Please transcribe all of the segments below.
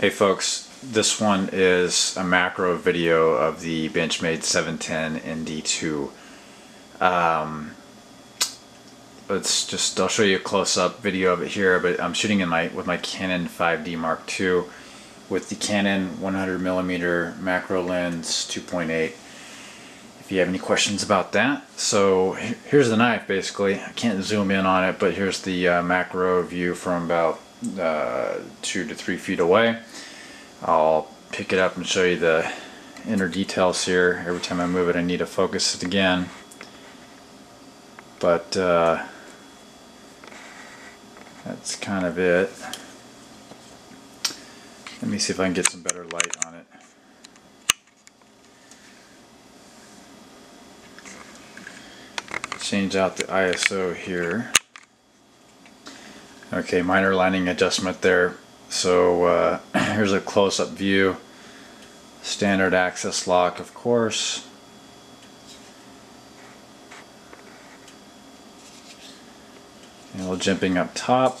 Hey folks, this one is a macro video of the Benchmade 710 ND2. Um, let's just, I'll show you a close-up video of it here, but I'm shooting in my with my Canon 5D Mark II with the Canon 100mm macro lens 2.8. If you have any questions about that. So here's the knife basically. I can't zoom in on it, but here's the uh, macro view from about uh, two to three feet away. I'll pick it up and show you the inner details here. Every time I move it I need to focus it again. But uh, that's kind of it. Let me see if I can get some better light on it. Change out the ISO here. Okay, minor lining adjustment there. So uh, here's a close-up view. Standard Axis lock, of course. A little jimping up top.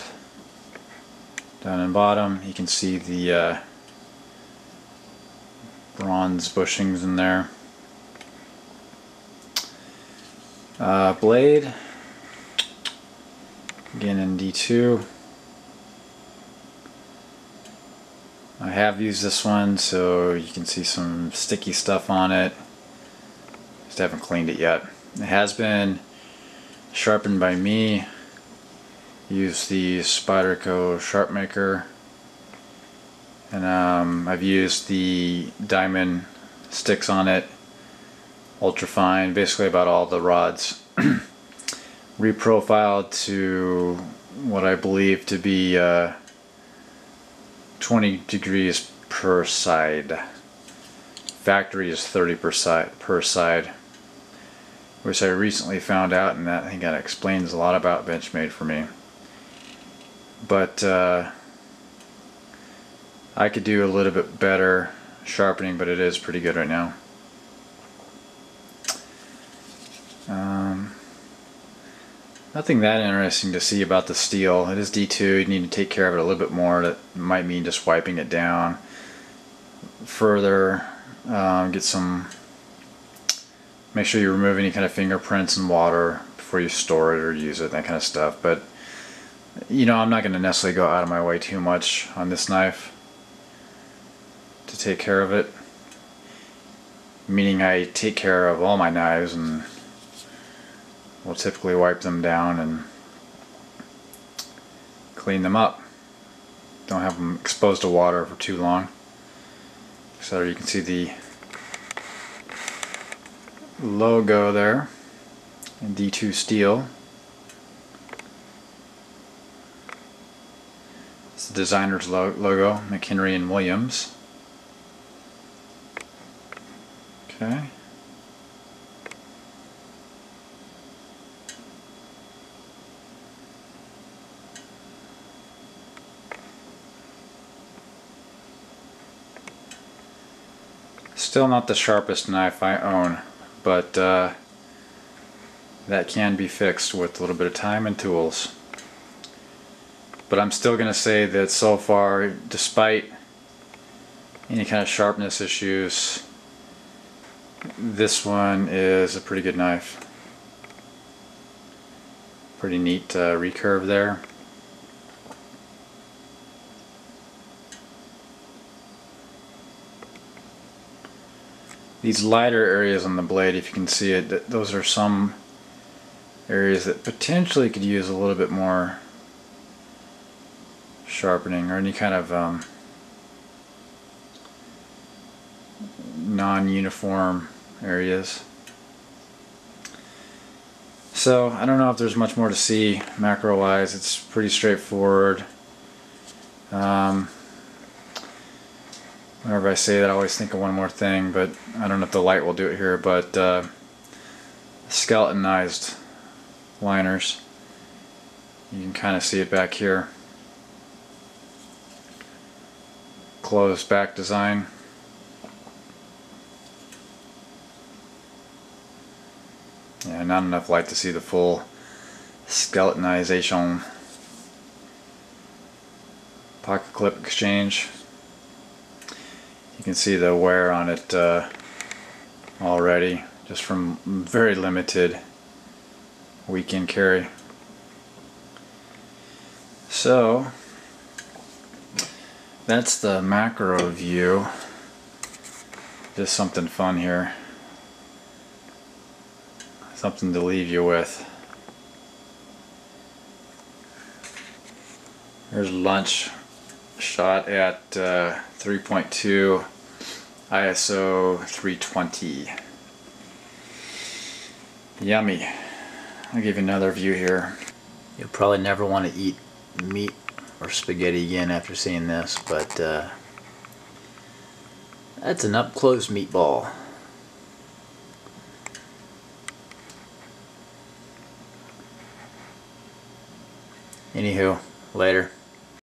Down and bottom, you can see the uh, bronze bushings in there. Uh, blade, again in D2. I have used this one so you can see some sticky stuff on it. Just haven't cleaned it yet. It has been sharpened by me use the Spyderco Sharpmaker. and um, I've used the diamond sticks on it ultra fine basically about all the rods reprofiled to what I believe to be uh, 20 degrees per side. Factory is 30 per side per side which I recently found out and that I think that explains a lot about Benchmade for me. But uh, I could do a little bit better sharpening but it is pretty good right now nothing that interesting to see about the steel. It is D2 you need to take care of it a little bit more. That might mean just wiping it down further um, get some make sure you remove any kind of fingerprints and water before you store it or use it that kind of stuff. But you know, I'm not going to necessarily go out of my way too much on this knife to take care of it. Meaning I take care of all my knives and will typically wipe them down and clean them up. Don't have them exposed to water for too long. So you can see the logo there in D2 steel. It's the designer's logo, McHenry and Williams. Okay. Still not the sharpest knife I own, but uh, that can be fixed with a little bit of time and tools. But I'm still going to say that so far, despite any kind of sharpness issues, this one is a pretty good knife. Pretty neat uh, recurve there. These lighter areas on the blade, if you can see it, those are some areas that potentially could use a little bit more sharpening or any kind of um, non-uniform areas. So I don't know if there's much more to see macro wise it's pretty straightforward um, whenever I say that I always think of one more thing but I don't know if the light will do it here but uh, skeletonized liners you can kind of see it back here closed back design. Yeah, not enough light to see the full skeletonization. Pocket clip exchange. You can see the wear on it uh, already, just from very limited weekend carry. So, that's the macro view. Just something fun here. Something to leave you with. There's lunch shot at uh, 3.2 ISO 320. Yummy. I'll give you another view here. You'll probably never want to eat meat or spaghetti again after seeing this, but uh, that's an up close meatball. Anywho, later.